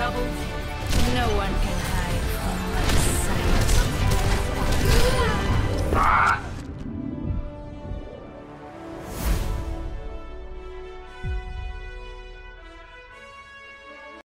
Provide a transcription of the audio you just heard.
troubles, No one can